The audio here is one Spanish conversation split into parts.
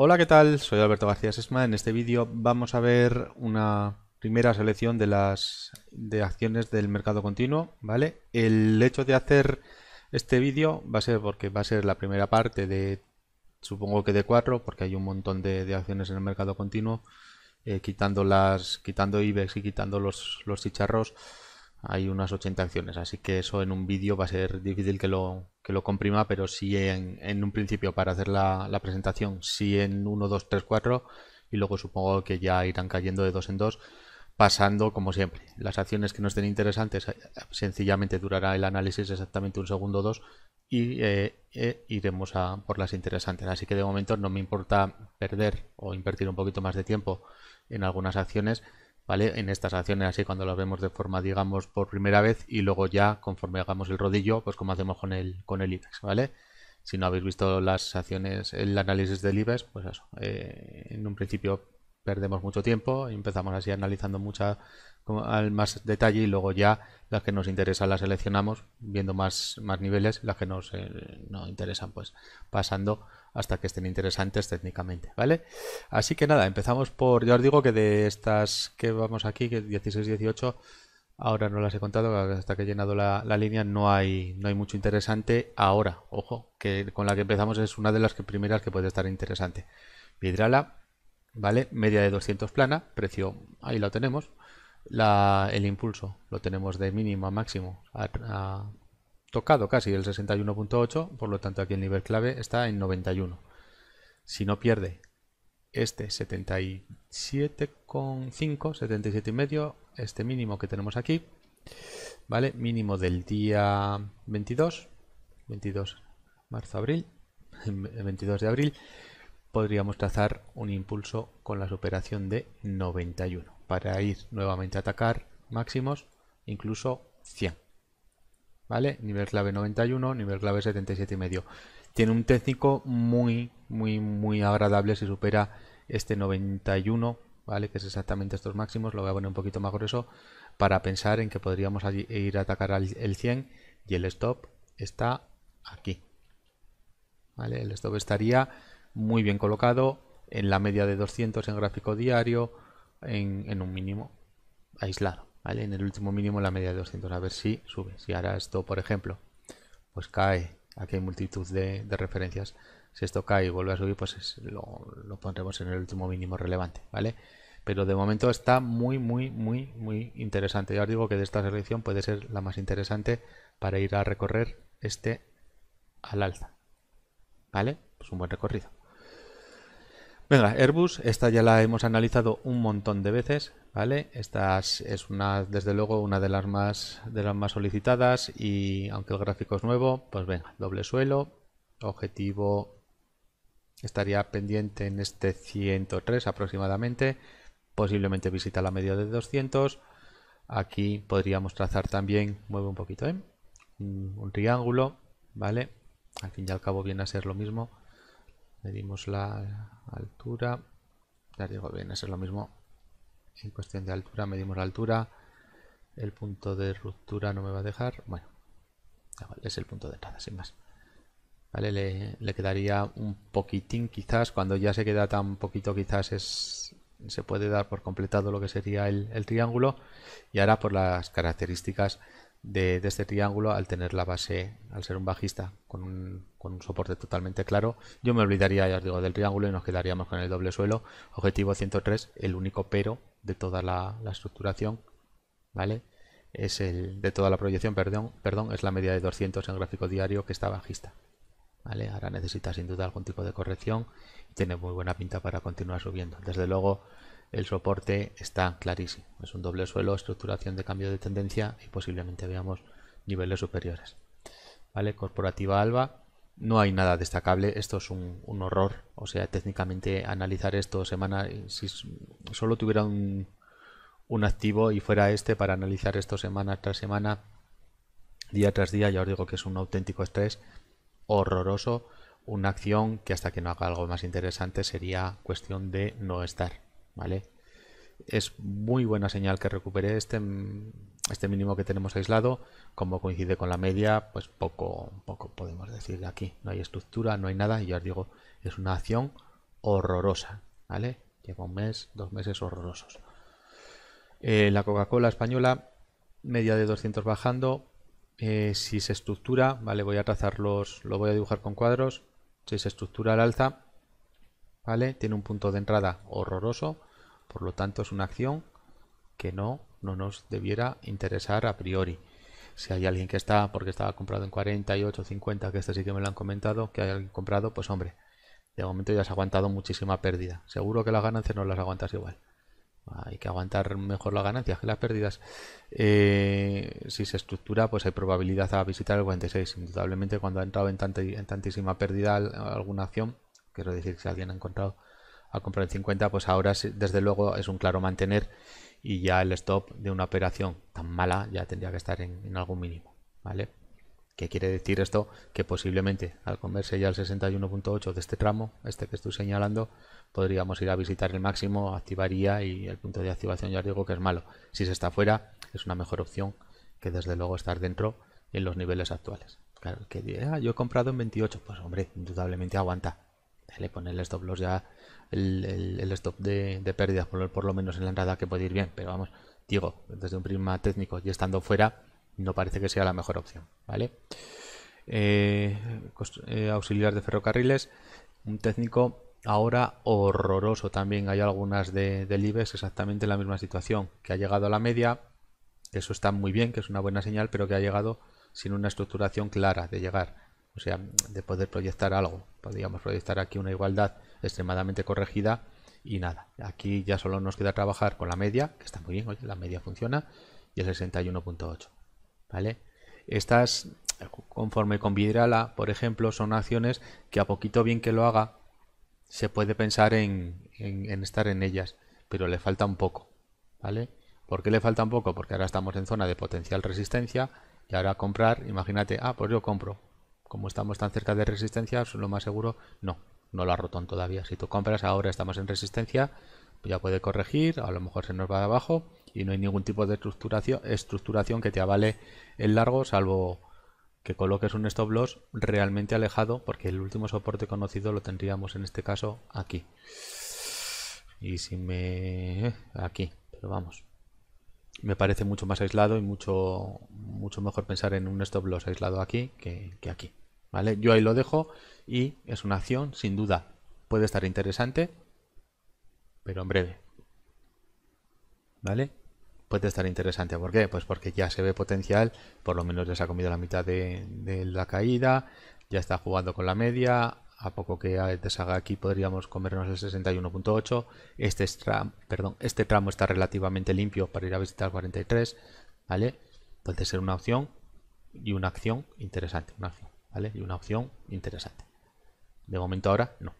Hola, ¿qué tal? Soy Alberto García Sesma. En este vídeo vamos a ver una primera selección de las de acciones del mercado continuo, ¿vale? El hecho de hacer este vídeo va a ser porque va a ser la primera parte de, supongo que de cuatro, porque hay un montón de, acciones en el mercado continuo, eh, quitando las, quitando IBEX y quitando los, los chicharros, hay unas 80 acciones, así que eso en un vídeo va a ser difícil que lo, que lo comprima, pero sí en, en un principio para hacer la, la, presentación, sí en 1, 2, 3, 4 y luego supongo que ya irán cayendo de dos en dos, pasando como siempre. Las acciones que no estén interesantes, eh, sencillamente durará el análisis exactamente un segundo o dos y eh, eh, iremos a por las interesantes. Así que de momento no me importa perder o invertir un poquito más de tiempo en algunas acciones ¿vale? En estas acciones así cuando las vemos de forma, digamos, por primera vez y luego ya conforme hagamos el rodillo, pues como hacemos con el, con el IBEX, ¿vale? Si no habéis visto las acciones, el análisis del IBEX, pues eso, eh, en un principio perdemos mucho tiempo, y empezamos así analizando mucha al más detalle y luego ya las que nos interesan las seleccionamos viendo más, más niveles, las que nos eh, no interesan pues pasando hasta que estén interesantes técnicamente, ¿vale? Así que nada, empezamos por, ya os digo que de estas que vamos aquí, que 16, 18, ahora no las he contado, hasta que he llenado la, línea no hay, no hay mucho interesante ahora, ojo, que con la que empezamos es una de las primeras que puede estar interesante. Vidrala, ¿vale? Media de 200 plana, precio, ahí lo tenemos. La, el impulso lo tenemos de mínimo a máximo tocado casi el 61.8, por lo tanto aquí el nivel clave está en 91. Si no pierde este 77,5, 77,5, este mínimo que tenemos aquí, ¿vale? Mínimo del día 22, 22 marzo-abril, 22 de abril, podríamos trazar un impulso con la superación de 91 para ir nuevamente a atacar máximos, incluso 100. ¿Vale? Nivel clave 91, nivel clave 77 y medio. Tiene un técnico muy, muy, muy agradable si supera este 91, ¿vale? Que es exactamente estos máximos, lo voy a poner un poquito más grueso para pensar en que podríamos ir a atacar al, el 100 y el stop está aquí. ¿Vale? El stop estaría muy bien colocado en la media de 200 en gráfico diario, en un mínimo aislado. En el último mínimo la media de 200, a ver si sube. Si ahora esto, por ejemplo, pues cae, aquí hay multitud de, referencias. Si esto cae y vuelve a subir, pues lo, pondremos en el último mínimo relevante, ¿vale? Pero de momento está muy, muy, muy, muy interesante. Ya os digo que de esta selección puede ser la más interesante para ir a recorrer este al alza, ¿vale? Pues un buen recorrido. Venga, Airbus, esta ya la hemos analizado un montón de veces, ¿vale? Esta es una, desde luego, una de las más de las más solicitadas y aunque el gráfico es nuevo, pues venga, doble suelo, objetivo estaría pendiente en este 103 aproximadamente, posiblemente visita la media de 200. Aquí podríamos trazar también, mueve un poquito, ¿eh? un triángulo, ¿vale? Al fin y al cabo viene a ser lo mismo medimos la altura ya digo viene a ser lo mismo en cuestión de altura medimos la altura el punto de ruptura no me va a dejar bueno es el punto de entrada sin más. Vale le, quedaría un poquitín quizás cuando ya se queda tan poquito quizás es se puede dar por completado lo que sería el, el triángulo y ahora por las características de, este triángulo al tener la base, al ser un bajista con un, con un, soporte totalmente claro, yo me olvidaría, ya os digo, del triángulo y nos quedaríamos con el doble suelo. Objetivo 103, el único pero de toda la, estructuración, ¿vale? Es el de toda la proyección, perdón, perdón, es la media de 200 en gráfico diario que está bajista. ¿Vale? Ahora necesita sin duda algún tipo de corrección y tiene muy buena pinta para continuar subiendo. Desde luego, el soporte está clarísimo. Es un doble suelo, estructuración de cambio de tendencia y posiblemente veamos niveles superiores. ¿Vale? Corporativa Alba, no hay nada destacable. Esto es un, horror. O sea, técnicamente analizar esto semana, si solo tuviera un, un activo y fuera este para analizar esto semana tras semana, día tras día, ya os digo que es un auténtico estrés horroroso. Una acción que hasta que no haga algo más interesante sería cuestión de no estar. ¿Vale? Es muy buena señal que recupere este, este mínimo que tenemos aislado. Como coincide con la media, pues poco, poco podemos decir de aquí. No hay estructura, no hay nada. Y ya os digo, es una acción horrorosa, ¿vale? Lleva un mes, dos meses horrorosos. Eh, la Coca-Cola española, media de 200 bajando. Eh, si se estructura, vale, voy a trazarlos, lo voy a dibujar con cuadros. Si se estructura al alza, vale, tiene un punto de entrada horroroso, por lo tanto es una acción que no, no nos debiera interesar a priori. Si hay alguien que está, porque estaba comprado en 48, 50, que este sí que me lo han comentado, que hay alguien comprado, pues hombre, de momento ya has aguantado muchísima pérdida. Seguro que las ganancias no las aguantas igual. Hay que aguantar mejor las ganancias que las pérdidas. Eh, si se estructura, pues hay probabilidad a visitar el 46. Indudablemente, cuando ha entrado en, en tantísima pérdida alguna acción, quiero decir si alguien ha encontrado a comprar en 50, pues ahora desde luego es un claro mantener y ya el stop de una operación tan mala ya tendría que estar en, algún mínimo, ¿vale? ¿Qué quiere decir esto? Que posiblemente al comerse ya el 61.8 de este tramo, este que estoy señalando, podríamos ir a visitar el máximo, activaría y el punto de activación ya os digo que es malo. Si se está fuera, es una mejor opción que desde luego estar dentro en los niveles actuales. Claro, que ah, yo he comprado en 28, pues hombre, indudablemente aguanta. Le pone el stop loss ya el, stop de, pérdidas, por, lo menos en la entrada, que puede ir bien, pero vamos, digo, desde un prisma técnico y estando fuera, no parece que sea la mejor opción, ¿vale? Eh, eh, auxiliar de ferrocarriles, un técnico ahora horroroso también, hay algunas de, del IBEX exactamente en la misma situación, que ha llegado a la media, eso está muy bien, que es una buena señal, pero que ha llegado sin una estructuración clara de llegar, o sea, de poder proyectar algo, podríamos proyectar aquí una igualdad extremadamente corregida y nada, aquí ya solo nos queda trabajar con la media, que está muy bien, oye, la media funciona, y el 61.8, ¿vale? Estas, conforme con Vidrala, por ejemplo, son acciones que a poquito bien que lo haga, se puede pensar en, en, estar en ellas, pero le falta un poco, ¿vale? ¿Por qué le falta un poco? Porque ahora estamos en zona de potencial resistencia y ahora comprar, imagínate, ah, pues yo compro. Como estamos tan cerca de resistencia, lo más seguro, no, no la ha roto todavía. Si tú compras ahora estamos en resistencia, ya puede corregir, a lo mejor se nos va abajo y no hay ningún tipo de estructuración, estructuración que te avale el largo, salvo que coloques un stop loss realmente alejado, porque el último soporte conocido lo tendríamos en este caso aquí. Y si me... Eh, aquí, pero vamos. Me parece mucho más aislado y mucho, mucho mejor pensar en un stop loss aislado aquí que, que aquí. ¿Vale? Yo ahí lo dejo y es una acción, sin duda, puede estar interesante, pero en breve. ¿Vale? Puede estar interesante. ¿Por qué? Pues porque ya se ve potencial, por lo menos ya se ha comido la mitad de, la caída, ya está jugando con la media, a poco que deshaga aquí podríamos comernos el 61.8. Este, perdón, este tramo está relativamente limpio para ir a visitar 43, ¿vale? Puede ser una opción y una acción interesante, una acción, ¿vale? Y una opción interesante. De momento ahora no.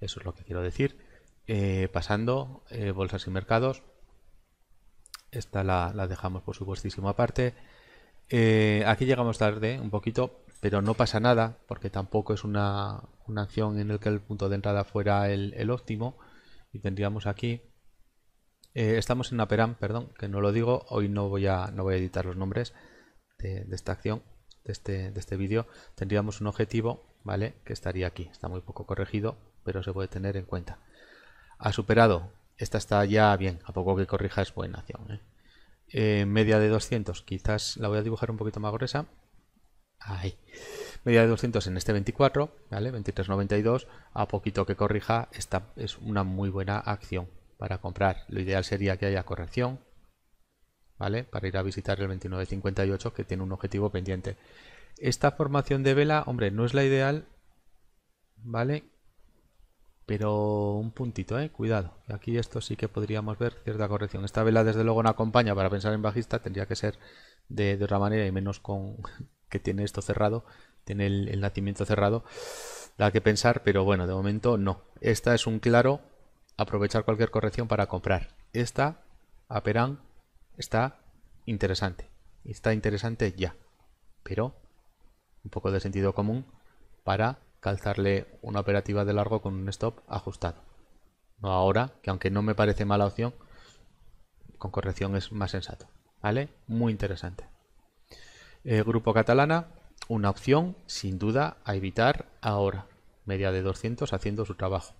Eso es lo que quiero decir. Eh, pasando, eh, bolsas y mercados. Esta la, dejamos por supuestísimo aparte. Eh, aquí llegamos tarde un poquito, pero no pasa nada porque tampoco es una, acción en la que el punto de entrada fuera el, óptimo. Y tendríamos aquí estamos en Aperam, perdón, que no lo digo, hoy no voy a, no voy a editar los nombres de, de esta acción, de este, de este vídeo. Tendríamos un objetivo ¿vale? Que estaría aquí. Está muy poco corregido, pero se puede tener en cuenta. Ha superado. Esta está ya bien. A poco que corrija es buena acción. ¿eh? Eh, media de 200. Quizás la voy a dibujar un poquito más gruesa. Ahí. Media de 200 en este 24, ¿vale? 23.92. A poquito que corrija, esta es una muy buena acción para comprar. Lo ideal sería que haya corrección, ¿vale? Para ir a visitar el 29.58 que tiene un objetivo pendiente. Esta formación de vela, hombre, no es la ideal, ¿vale? Pero un puntito, ¿eh? Cuidado. Aquí esto sí que podríamos ver cierta corrección. Esta vela desde luego no acompaña para pensar en bajista, tendría que ser de, otra manera y menos con que tiene esto cerrado, tiene el, nacimiento cerrado. Da que pensar, pero bueno, de momento no. Esta es un claro aprovechar cualquier corrección para comprar. Esta, Aperán, está interesante. Está interesante ya. Pero un poco de sentido común para calzarle una operativa de largo con un stop ajustado. No ahora, que aunque no me parece mala opción, con corrección es más sensato. ¿Vale? Muy interesante. Eh, grupo catalana, una opción sin duda a evitar ahora. Media de 200 haciendo su trabajo.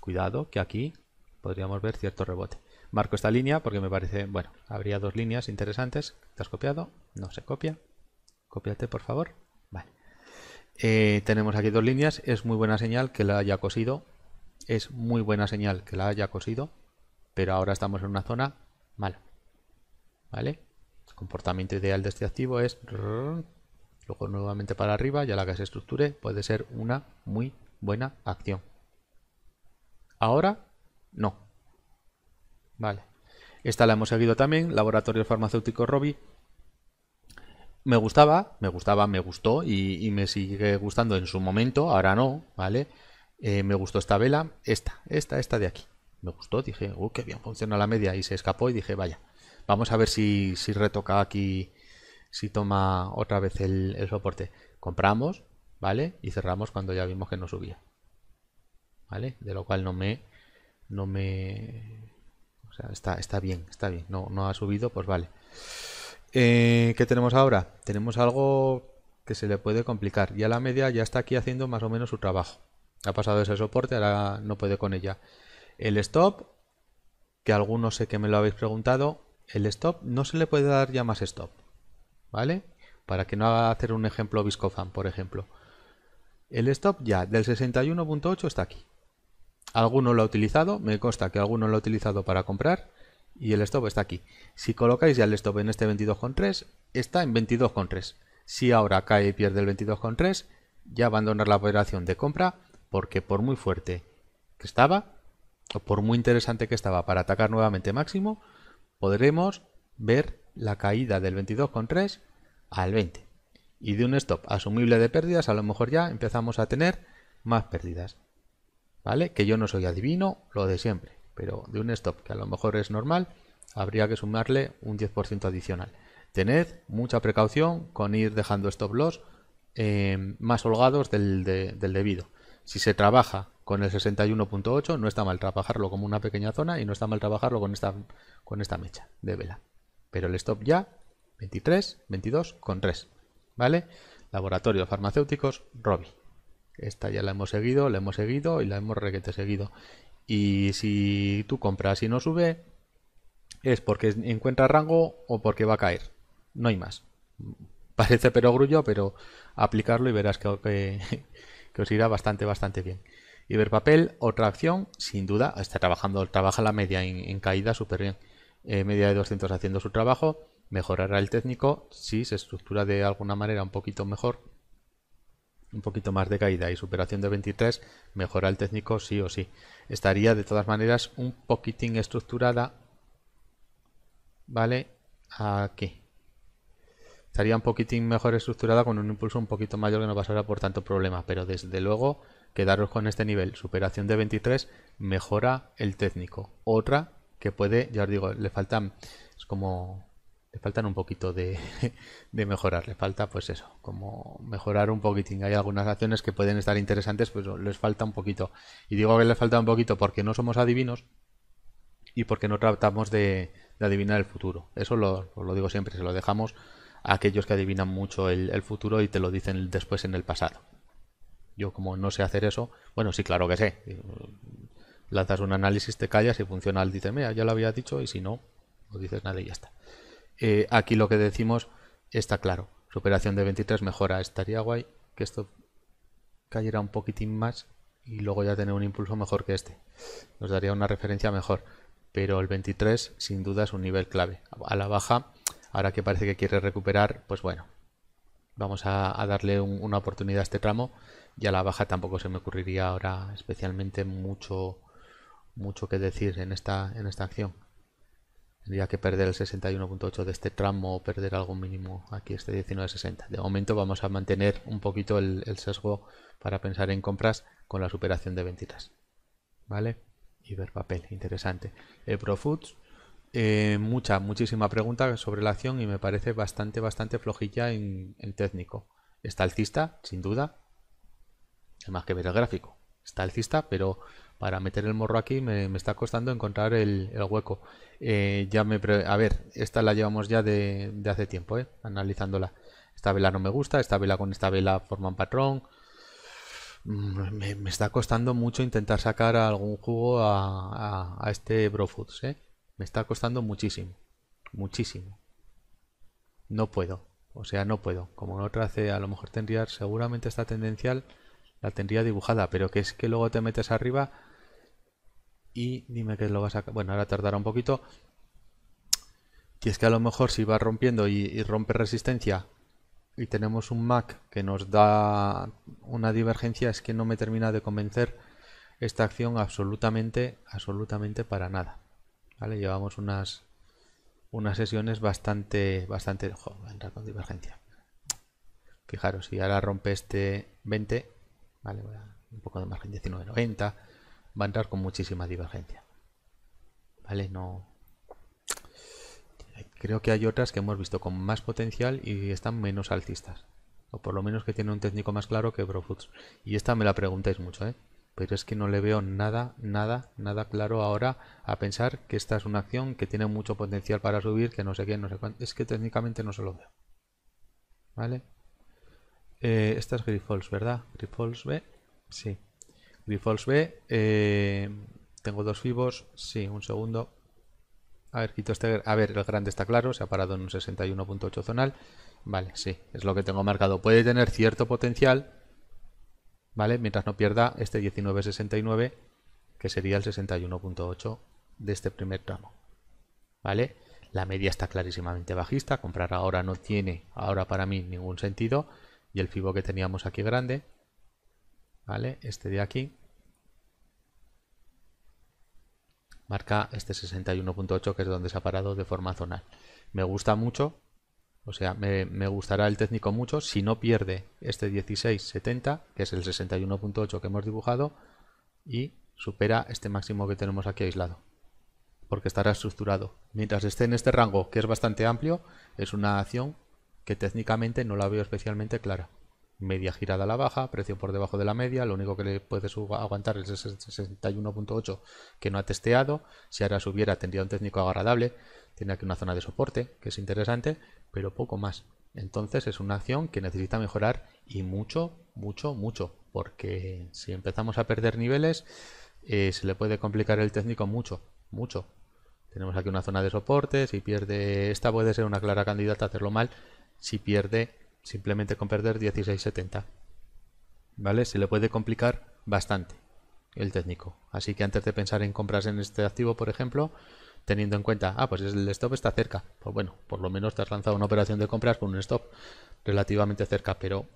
Cuidado que aquí podríamos ver cierto rebote. Marco esta línea porque me parece, bueno, habría dos líneas interesantes. ¿Te has copiado? No se copia. Cópiate, por favor. Vale. Eh, tenemos aquí dos líneas. Es muy buena señal que la haya cosido. Es muy buena señal que la haya cosido. Pero ahora estamos en una zona mala. ¿Vale? Comportamiento ideal de este activo es luego nuevamente para arriba y a la que se estructure puede ser una muy buena acción. Ahora no. Vale. Esta la hemos seguido también, Laboratorio Farmacéutico Robi. Me gustaba, me gustaba, me gustó y, me sigue gustando en su momento, ahora no, ¿vale? Eh, me gustó esta vela, esta, esta, esta de aquí. Me gustó, dije, uh, qué bien funciona la media y se escapó y dije, vaya, vamos a ver si, retoca aquí, si toma otra vez el, el soporte. Compramos, ¿vale? Y cerramos cuando ya vimos que no subía. ¿Vale? De lo cual no me, no me o sea, está, está bien, está bien. No, no ha subido, pues vale. Eh, ¿Qué tenemos ahora? Tenemos algo que se le puede complicar. Ya la media ya está aquí haciendo más o menos su trabajo. Ha pasado ese soporte, ahora no puede con ella. El stop, que algunos sé que me lo habéis preguntado, el stop no se le puede dar ya más stop. ¿Vale? Para que no haga hacer un ejemplo Viscofan, por ejemplo. El stop ya del 61.8 está aquí. Alguno lo ha utilizado, me consta que alguno lo ha utilizado para comprar y el stop está aquí. Si colocáis ya el stop en este 22,3, está en 22,3. Si ahora cae y pierde el 22,3, ya abandonar la operación de compra porque por muy fuerte que estaba o por muy interesante que estaba para atacar nuevamente máximo, podremos ver la caída del 22,3 al 20. Y de un stop asumible de pérdidas, a lo mejor ya empezamos a tener más pérdidas. ¿vale? Que yo no soy adivino, lo de siempre, pero de un stop que a lo mejor es normal, habría que sumarle un 10% adicional. Tened mucha precaución con ir dejando stop loss eh, más holgados del, del debido. Si se trabaja con el 61.8, no está mal trabajarlo como una pequeña zona y no está mal trabajarlo con esta, con esta mecha de vela. Pero el stop ya, 23, 22 con 3. ¿Vale? Laboratorios farmacéuticos, Robi. Esta ya la hemos seguido, la hemos seguido y la hemos requete seguido. Y si tú compras y no sube, es porque encuentra rango o porque va a caer. No hay más. Parece perogrullo, pero aplicarlo y verás que, que, os irá bastante, bastante bien. Y ver papel, otra acción, sin duda, está trabajando, trabaja la media en, caída súper bien. Eh, media de 200 haciendo su trabajo, mejorará el técnico si se estructura de alguna manera un poquito mejor un poquito más de caída y superación de 23, mejora el técnico sí o sí. Estaría de todas maneras un poquitín estructurada, ¿vale? Aquí. Estaría un poquitín mejor estructurada con un impulso un poquito mayor que no pasara por tanto problema, pero desde luego quedaros con este nivel, superación de 23, mejora el técnico. Otra que puede, ya os digo, le faltan, es como le faltan un poquito de, mejorar, le falta pues eso, como mejorar un poquitín. Hay algunas acciones que pueden estar interesantes, pues les falta un poquito. Y digo que les falta un poquito porque no somos adivinos y porque no tratamos de, adivinar el futuro. Eso lo, lo, digo siempre, se lo dejamos aquellos que adivinan mucho el, futuro y te lo dicen después en el pasado. Yo como no sé hacer eso, bueno, sí, claro que sé. Lanzas un análisis, te callas y funciona, dice, mira, ya lo había dicho y si no, no dices nada y ya está. Eh, aquí lo que decimos está claro. Superación de 23 mejora. Estaría guay que esto cayera un poquitín más y luego ya tener un impulso mejor que este. Nos daría una referencia mejor. Pero el 23 sin duda es un nivel clave. A la baja, ahora que parece que quiere recuperar, pues bueno, vamos a, darle una oportunidad a este tramo. Y a la baja tampoco se me ocurriría ahora especialmente mucho mucho que decir en esta, en esta acción. Tendría que perder el 61.8 de este tramo o perder algo mínimo aquí este 19.60. De momento vamos a mantener un poquito el, sesgo para pensar en compras con la superación de 23. ¿Vale? Y ver papel, interesante. Profoods, eh, mucha, muchísima pregunta sobre la acción y me parece bastante, bastante flojilla en, técnico. Está alcista, sin duda. Hay más que ver el gráfico. Está alcista, pero para meter el morro aquí me, está costando encontrar el, hueco. Eh, ya me a ver, esta la llevamos ya de, hace tiempo, eh, analizándola. Esta vela no me gusta, esta vela con esta vela forman patrón. mm, me, está costando mucho intentar sacar algún jugo a, a, este Brofoods, ¿eh? Me está costando muchísimo, muchísimo. No puedo, o sea, no puedo. Como en otra hace, a lo mejor tendría, seguramente esta tendencial la tendría dibujada, pero que es que luego te metes arriba y dime que lo vas a... Bueno, ahora tardará un poquito. Y es que a lo mejor si va rompiendo y, rompe resistencia y tenemos un Mac que nos da una divergencia, es que no me termina de convencer esta acción absolutamente, absolutamente para nada. Llevamos unas unas sesiones bastante, bastante, joder, con divergencia. Fijaros, si ahora rompe este 20, vale, un poco de margen 19.90, va a entrar con muchísima divergencia. Vale, no, creo que hay otras que hemos visto con más potencial y están menos altistas. O por lo menos que tiene un técnico más claro que Brofoods. Y esta me la preguntáis mucho, ¿eh? Pero es que no le veo nada, nada, nada claro ahora a pensar que esta es una acción que tiene mucho potencial para subir, que no sé qué, no sé cuánto. Es que técnicamente no se lo veo. ¿Vale? Eh, esta es Grifols, ¿verdad? Grifols B. Sí. Grifols B. Eh, tengo dos fibos. Sí, un segundo. A ver, quito este. A ver, el grande está claro, se ha parado en un 61.8 zonal. Vale, sí, es lo que tengo marcado. Puede tener cierto potencial, ¿vale? Mientras no pierda este 19.69, que sería el 61.8 de este primer tramo. ¿Vale? La media está clarísimamente bajista, comprar ahora no tiene, ahora para mí, ningún sentido. Y el FIBO que teníamos aquí grande, ¿vale? Este de aquí, marca este 61.8 que es donde se ha parado de forma zonal. Me gusta mucho, o sea, me, gustará el técnico mucho. Si no pierde este 16.70 que es el 61.8 que hemos dibujado y supera este máximo que tenemos aquí aislado porque estará estructurado. Mientras esté en este rango que es bastante amplio, es una acción que técnicamente no la veo especialmente clara. Media girada a la baja, precio por debajo de la media, lo único que le puede aguantar es el 61.8 que no ha testeado, si ahora subiera tendría un técnico agradable, tiene aquí una zona de soporte que es interesante, pero poco más. Entonces es una acción que necesita mejorar y mucho, mucho, mucho, porque si empezamos a perder niveles eh, se le puede complicar el técnico mucho, mucho. Tenemos aquí una zona de soporte, si pierde esta puede ser una clara candidata a hacerlo mal, si pierde simplemente con perder 16.70. ¿Vale? Se le puede complicar bastante el técnico. Así que antes de pensar en compras en este activo, por ejemplo, teniendo en cuenta, ah, pues el stop está cerca. Pues bueno, por lo menos te has lanzado una operación de compras con un stop relativamente cerca, pero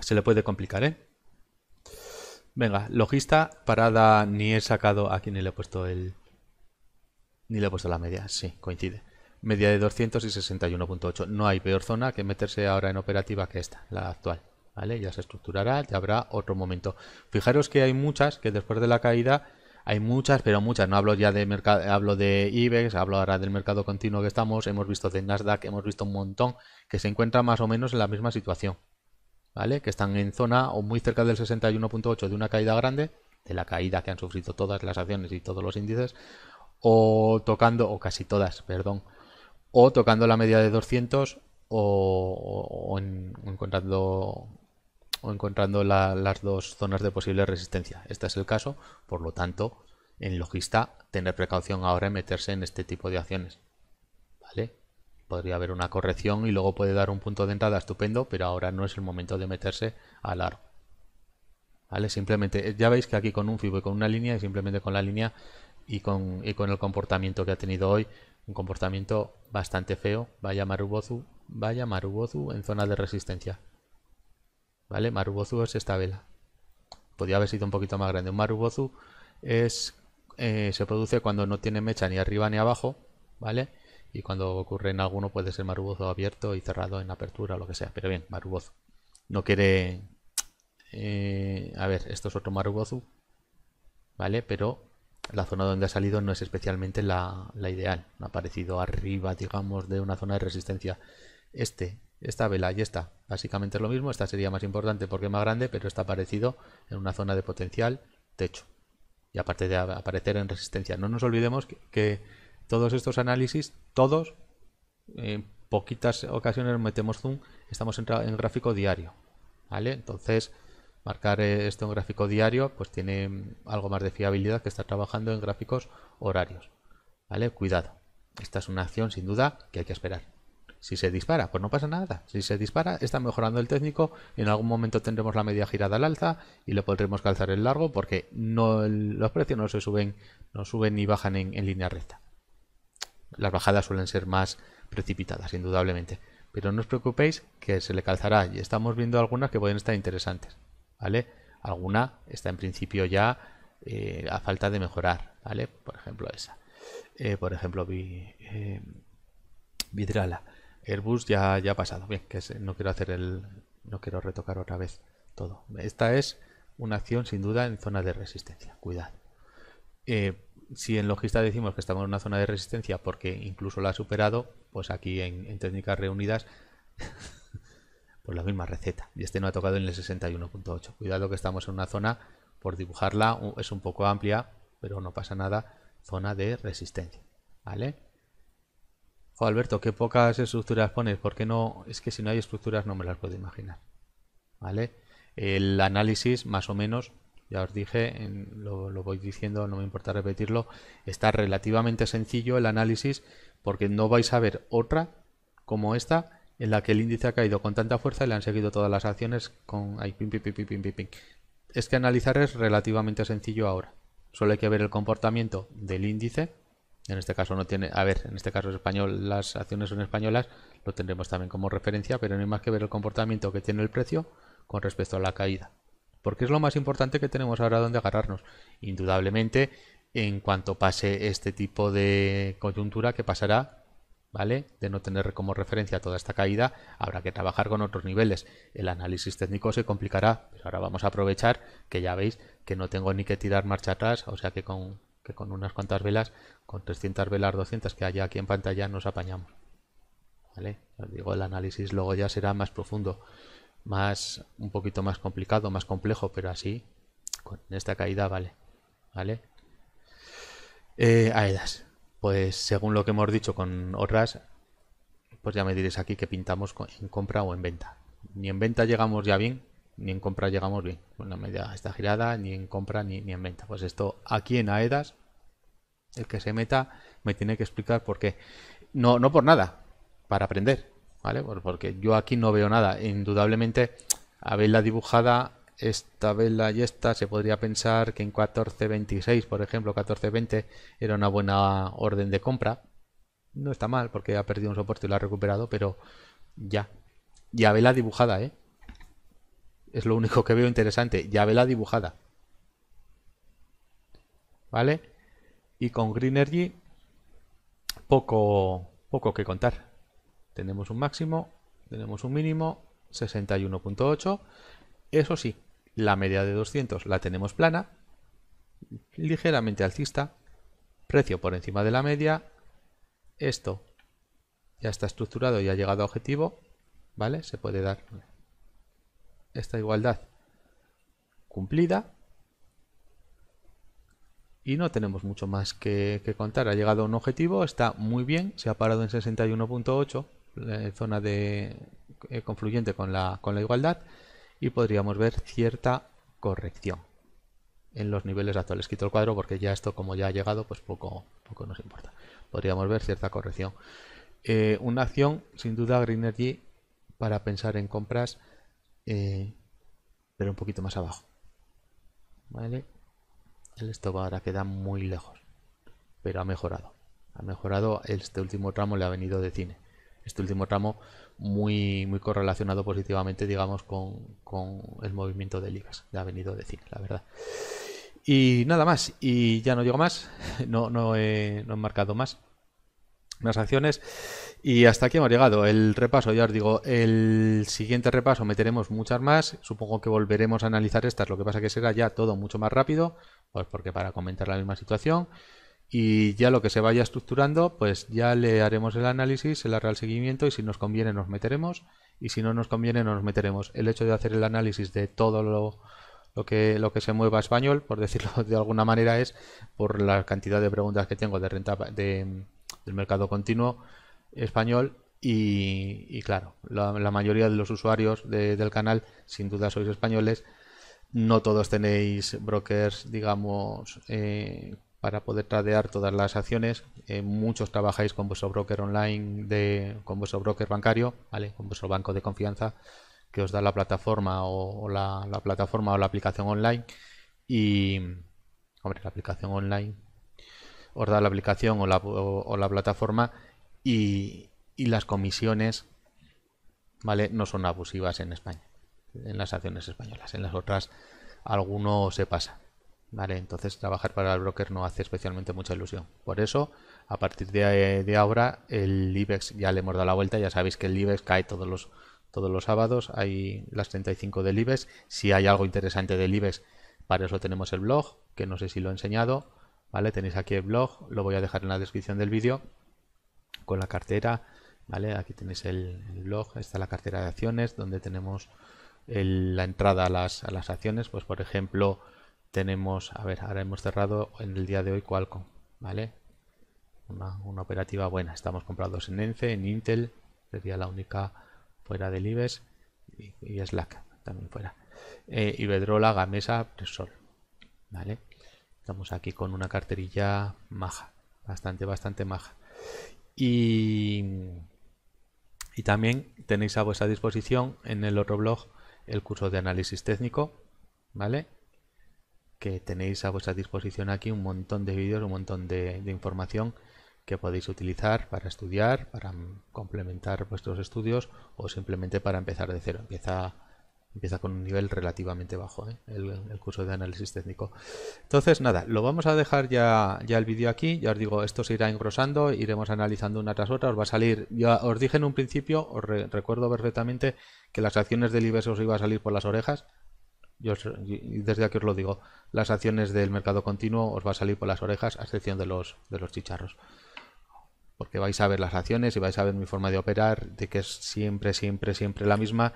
se le puede complicar, ¿eh? Venga, logista, parada, ni he sacado, aquí ni le he puesto el... Ni le he puesto la media, sí, coincide media de 200 y 61.8. No hay peor zona que meterse ahora en operativa que esta, la actual. ¿Vale? Ya se estructurará, ya habrá otro momento. Fijaros que hay muchas que después de la caída hay muchas, pero muchas. No hablo ya de mercado, hablo de IBEX, hablo ahora del mercado continuo que estamos, hemos visto de Nasdaq, hemos visto un montón que se encuentran más o menos en la misma situación. ¿Vale? Que están en zona o muy cerca del 61.8 de una caída grande, de la caída que han sufrido todas las acciones y todos los índices, o tocando, o casi todas, perdón, o tocando la media de 200 o, encontrando o encontrando las dos zonas de posible resistencia. Este es el caso, por lo tanto, en logista tener precaución ahora en meterse en este tipo de acciones. ¿Vale? Podría haber una corrección y luego puede dar un punto de entrada estupendo, pero ahora no es el momento de meterse a largo. ¿Vale? Simplemente, ya veis que aquí con un FIBO y con una línea, y simplemente con la línea y con, y con el comportamiento que ha tenido hoy, un comportamiento bastante feo. Vaya Marubozu, vaya Marubozu en zona de resistencia. ¿Vale? Marubozu es esta vela. Podría haber sido un poquito más grande. Un Marubozu es, eh, se produce cuando no tiene mecha ni arriba ni abajo, ¿vale? Y cuando ocurre en alguno puede ser Marubozu abierto y cerrado en apertura o lo que sea. Pero bien, Marubozu. No quiere... Eh, a ver, esto es otro Marubozu, ¿vale? Pero la zona donde ha salido no es especialmente la, ideal. Ha aparecido arriba, digamos, de una zona de resistencia. Este, esta vela y esta, básicamente es lo mismo. Esta sería más importante porque es más grande, pero está aparecido en una zona de potencial techo. Y aparte de aparecer en resistencia. No nos olvidemos que, todos estos análisis, todos, en poquitas ocasiones metemos zoom, estamos en, en gráfico diario. ¿Vale? Entonces, marcar eh, esto en gráfico diario pues tiene algo más de fiabilidad que estar trabajando en gráficos horarios. ¿Vale? Cuidado. Esta es una acción sin duda que hay que esperar. Si se dispara, pues no pasa nada. Si se dispara, está mejorando el técnico. En algún momento tendremos la media girada al alza y le podremos calzar el largo porque los precios no se suben, no suben ni bajan en, en línea recta. Las bajadas suelen ser más precipitadas, indudablemente. Pero no os preocupéis que se le calzará y estamos viendo algunas que pueden estar interesantes. ¿Vale? Alguna está en principio ya eh, a falta de mejorar. ¿Vale? Por ejemplo, esa. Eh, por ejemplo, vi, eh, Vidrala. Airbus ya, ya ha pasado. Bien, que no quiero hacer el. No quiero retocar otra vez todo. Esta es una acción sin duda en zona de resistencia. Cuidado. Eh, si en logista decimos que estamos en una zona de resistencia porque incluso la ha superado, pues aquí en, técnicas reunidas, pues la misma receta. Y este no ha tocado en el 61.8. Cuidado que estamos en una zona, por dibujarla, es un poco amplia, pero no pasa nada, zona de resistencia. ¿Vale? Alberto, qué pocas estructuras pones, ¿por qué no? Es que si no hay estructuras no me las puedo imaginar. ¿Vale? El análisis, más o menos, ya os dije, lo, voy diciendo, no me importa repetirlo, está relativamente sencillo el análisis porque no vais a ver otra como esta en la que el índice ha caído con tanta fuerza y le han seguido todas las acciones con ahí, pim, pim, pim, Es que analizar es relativamente sencillo ahora. Solo hay que ver el comportamiento del índice en este caso no tiene, a ver, en este caso es español, las acciones son españolas, lo tendremos también como referencia, pero no hay más que ver el comportamiento que tiene el precio con respecto a la caída. Porque es lo más importante que tenemos ahora donde agarrarnos. Indudablemente, en cuanto pase este tipo de coyuntura que pasará, ¿vale? De no tener como referencia toda esta caída, habrá que trabajar con otros niveles. El análisis técnico se complicará, pero ahora vamos a aprovechar que ya veis que no tengo ni que tirar marcha atrás, o sea que con que con unas cuantas velas, con 300 velas, 200 que haya aquí en pantalla, nos apañamos. ¿Vale? Os digo, el análisis luego ya será más profundo, más un poquito más complicado, más complejo, pero así, con esta caída, vale. ¿Vale? Eh, AEDAS. Pues según lo que hemos dicho con otras, pues ya me diréis aquí que pintamos en compra o en venta. Ni en venta llegamos ya bien, ni en compra llegamos bien. La media está girada, ni en compra ni, ni en venta. Pues esto aquí en AEDAS, el que se meta me tiene que explicar por qué. No, no por nada, para aprender, ¿vale? Pues porque yo aquí no veo nada. Indudablemente, a la dibujada, esta vela y esta, se podría pensar que en 14.26, por ejemplo, 14.20 era una buena orden de compra. No está mal porque ha perdido un soporte y lo ha recuperado, pero ya. Ya vela dibujada, ¿eh? Es lo único que veo interesante. Ya ve la dibujada. ¿Vale? Y con Greenergy poco, poco que contar. Tenemos un máximo, tenemos un mínimo, 61.8. Eso sí, la media de 200 la tenemos plana, ligeramente alcista, precio por encima de la media. Esto ya está estructurado y ha llegado a objetivo, ¿vale? Se puede dar esta igualdad cumplida y no tenemos mucho más que, contar. Ha llegado a un objetivo, está muy bien, se ha parado en 61.8, la zona de eh, confluyente con la, con la igualdad y podríamos ver cierta corrección en los niveles actuales. Quito el cuadro porque ya esto como ya ha llegado pues poco, poco nos importa. Podríamos ver cierta corrección. Eh, una acción sin duda Green para pensar en compras eh, pero un poquito más abajo. ¿Vale? El stop ahora queda muy lejos, pero ha mejorado. Ha mejorado, este último tramo le ha venido de cine. Este último tramo muy, muy correlacionado positivamente, digamos, con, el movimiento del IBEX. Le ha venido de cine, la verdad. Y nada más, y ya no digo más, no, no, he, no he marcado más. Más acciones. Y hasta aquí hemos llegado. El repaso, ya os digo, el siguiente repaso meteremos muchas más. Supongo que volveremos a analizar estas. Lo que pasa que será ya todo mucho más rápido, pues porque para comentar la misma situación. Y ya lo que se vaya estructurando, pues ya le haremos el análisis, el hará el seguimiento y si nos conviene nos meteremos y si no nos conviene no nos meteremos. El hecho de hacer el análisis de todo lo, lo que, lo que se mueva español, por decirlo de alguna manera, es por la cantidad de preguntas que tengo de renta de, del mercado continuo español y, claro, la, mayoría de los usuarios del canal sin duda sois españoles, no todos tenéis brokers, digamos, eh, para poder tradear todas las acciones. Eh, muchos trabajáis con vuestro broker online, de, con vuestro broker bancario, ¿vale? con vuestro banco de confianza que os da la plataforma o, la, plataforma o la aplicación online. Y, hombre, la aplicación online os da la aplicación o la, o, la plataforma y, y las comisiones ¿vale? no son abusivas en España, en las acciones españolas. En las otras alguno se pasa. ¿vale? Entonces trabajar para el broker no hace especialmente mucha ilusión. Por eso, a partir de, ahora, el IBEX ya le hemos dado la vuelta. Ya sabéis que el IBEX cae todos los, todos los sábados. Hay las 35 del IBEX. Si hay algo interesante del IBEX, para eso tenemos el blog, que no sé si lo he enseñado. ¿Vale? Tenéis aquí el blog, lo voy a dejar en la descripción del vídeo con la cartera. ¿Vale? Aquí tenéis el, blog, está la cartera de acciones, donde tenemos la entrada a las, a las acciones. Pues por ejemplo, tenemos, a ver, ahora hemos cerrado en el día de hoy Qualcomm, ¿vale? Una, operativa buena. Estamos comprados en ENCE, en Intel, sería la única fuera del IBEX y, Slack también fuera. Eh, Iberdrola, Gamesa, Presol, ¿vale? Estamos aquí con una carterilla maja, bastante, bastante maja. Y, también tenéis a vuestra disposición en el otro blog el curso de análisis técnico, ¿vale? que tenéis a vuestra disposición aquí un montón de vídeos, un montón de, información que podéis utilizar para estudiar, para complementar vuestros estudios o simplemente para empezar de cero. Empieza, empieza con un nivel relativamente bajo ¿eh? el, curso de análisis técnico. Entonces, nada, lo vamos a dejar ya, ya el vídeo aquí. Ya os digo, esto se irá engrosando, iremos analizando una tras otra. Os va a salir, ya os dije en un principio, os recuerdo perfectamente que las acciones del IBEX os iba a salir por las orejas yo desde aquí os lo digo, las acciones del mercado continuo os va a salir por las orejas, a excepción de los, de los chicharros. Porque vais a ver las acciones y vais a ver mi forma de operar, de que es siempre, siempre, siempre la misma.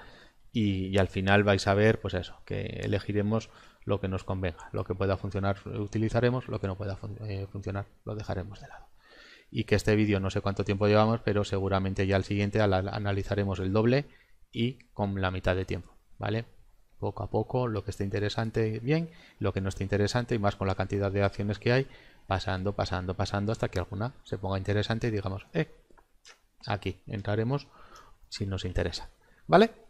Y, al final vais a ver, pues eso, que elegiremos lo que nos convenga. Lo que pueda funcionar utilizaremos, lo que no pueda eh, funcionar lo dejaremos de lado. Y que este vídeo no sé cuánto tiempo llevamos, pero seguramente ya el siguiente analizaremos el doble y con la mitad de tiempo. ¿Vale? poco a poco lo que esté interesante bien, lo que no esté interesante y más con la cantidad de acciones que hay, pasando, pasando, pasando hasta que alguna se ponga interesante y digamos, eh, aquí entraremos si nos interesa. ¿Vale?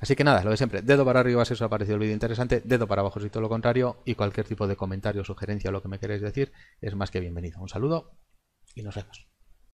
Así que nada, lo de siempre, dedo para arriba si os ha parecido el vídeo interesante, dedo para abajo si todo lo contrario y cualquier tipo de comentario, sugerencia o lo que me queréis decir es más que bienvenido. Un saludo y nos vemos.